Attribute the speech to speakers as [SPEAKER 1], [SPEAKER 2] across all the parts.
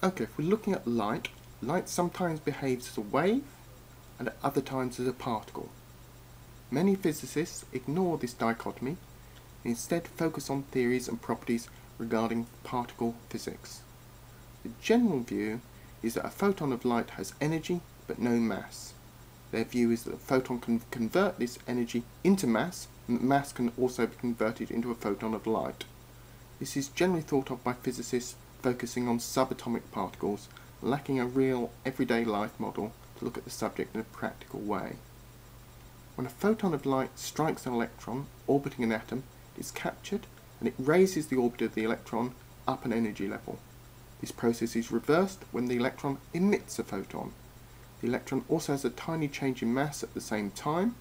[SPEAKER 1] Okay, if we're looking at light, light sometimes behaves as a wave and at other times as a particle. Many physicists ignore this dichotomy and instead focus on theories and properties regarding particle physics. The general view is that a photon of light has energy but no mass. Their view is that a photon can convert this energy into mass and that mass can also be converted into a photon of light. This is generally thought of by physicists focusing on subatomic particles, lacking a real everyday life model to look at the subject in a practical way. When a photon of light strikes an electron orbiting an atom, it is captured and it raises the orbit of the electron up an energy level. This process is reversed when the electron emits a photon. The electron also has a tiny change in mass at the same time,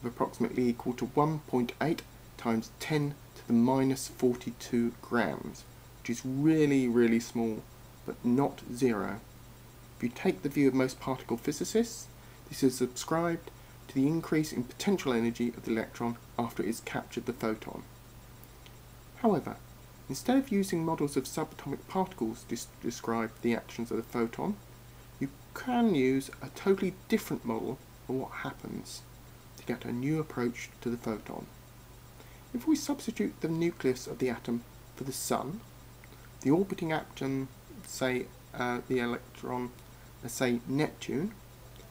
[SPEAKER 1] of approximately equal to 1.8 times 10 to the minus 42 grams, is really, really small, but not zero. If you take the view of most particle physicists, this is subscribed to the increase in potential energy of the electron after it has captured the photon. However, instead of using models of subatomic particles to describe the actions of the photon, you can use a totally different model for what happens to get a new approach to the photon. If we substitute the nucleus of the atom for the Sun, the orbiting atom, say uh, the electron, let's say Neptune,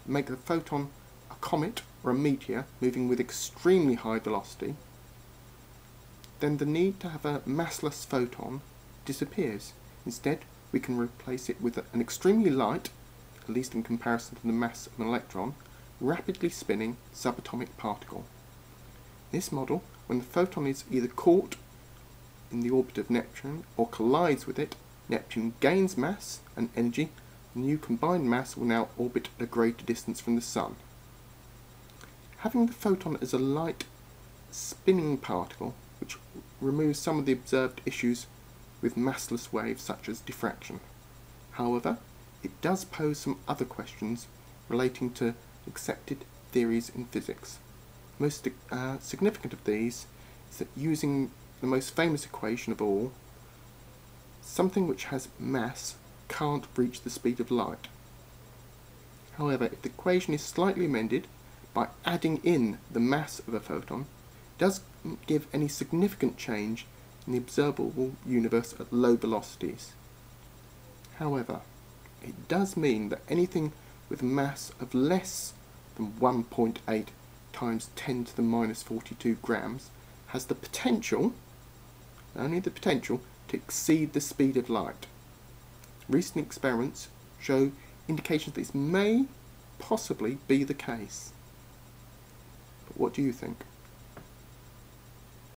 [SPEAKER 1] make the photon a comet or a meteor moving with extremely high velocity, then the need to have a massless photon disappears. Instead, we can replace it with an extremely light, at least in comparison to the mass of an electron, rapidly spinning subatomic particle. This model, when the photon is either caught in the orbit of Neptune or collides with it, Neptune gains mass and energy, the new combined mass will now orbit at a greater distance from the Sun. Having the photon as a light spinning particle which removes some of the observed issues with massless waves such as diffraction. However, it does pose some other questions relating to accepted theories in physics. Most uh, significant of these is that using the most famous equation of all, something which has mass can't reach the speed of light. However, if the equation is slightly amended by adding in the mass of a photon, it does give any significant change in the observable universe at low velocities. However, it does mean that anything with mass of less than 1.8 times 10 to the minus 42 grams has the potential, only the potential, to exceed the speed of light. Recent experiments show indications that this may possibly be the case. But what do you think?